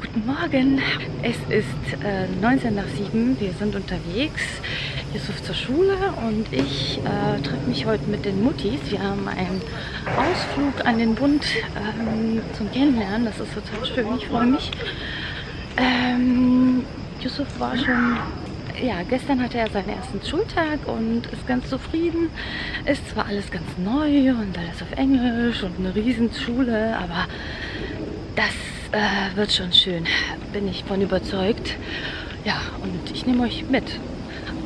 guten Morgen. Es ist äh, 19 nach 7. Wir sind unterwegs. Yusuf zur Schule und ich äh, treffe mich heute mit den Muttis. Wir haben einen Ausflug an den Bund ähm, zum Kennenlernen. Das ist total schön. Ich freue mich. Ähm, Yusuf war schon ja, gestern hatte er seinen ersten Schultag und ist ganz zufrieden. Ist zwar alles ganz neu und alles auf Englisch und eine Riesenschule, aber das äh, wird schon schön. Bin ich von überzeugt. Ja, und ich nehme euch mit.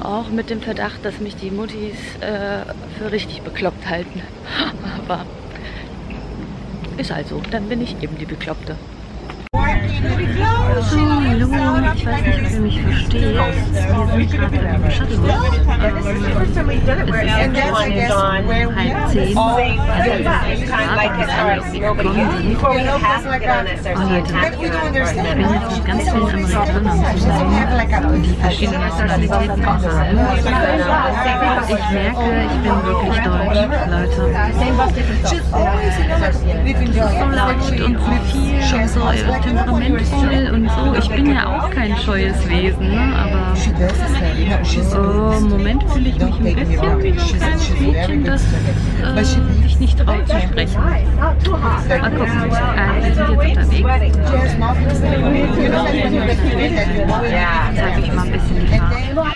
Auch mit dem Verdacht, dass mich die Muttis äh, für richtig bekloppt halten. Aber ist halt so. Dann bin ich eben die Bekloppte. So, hallo, ich weiß nicht, ob ihr mich versteht. Wir sind gerade im Shuttlebus. Ähm, es ist also ich bin ganz vielen Amerikanern zusammen, die verschiedene Nationalitäten auch haben. Ich merke, ich bin wirklich deutsch, Leute. So laut und so viel und so temperamentvoll und so. Ich bin ja auch kein scheues Wesen, ne? aber oh, im Moment fühle ich mich ein bisschen wie ein kleines Mädchen, das äh, sich nicht traut zu sprechen. Mal gucken. Äh, wir sind jetzt unterwegs. Ja, zeige ich mal ein bisschen die Farbe.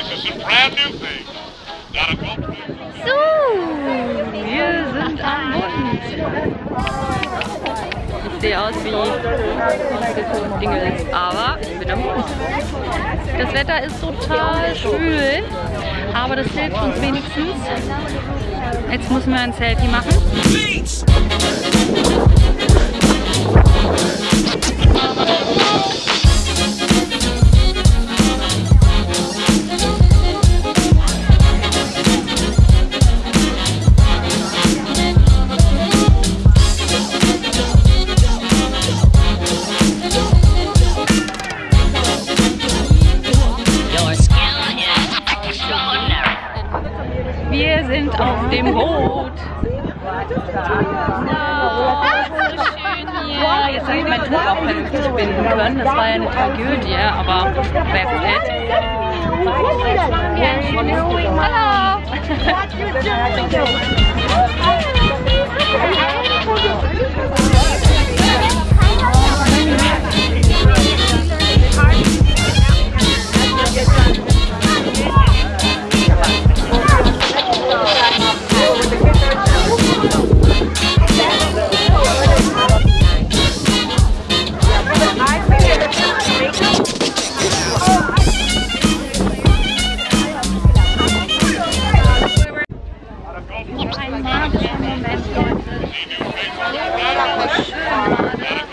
New faces and brand new things. Gotta go places. So, wir sind am Bund. Ich sehe aus wie Dingels, aber ich bin am Bund. Das Wetter ist total schwül, aber das hilft uns wenigstens. Jetzt müssen wir ein Selfie machen. Tuch auch vernünftig binden können. Das war ja eine Tragödie, aber wer fällt? Hallo! Ein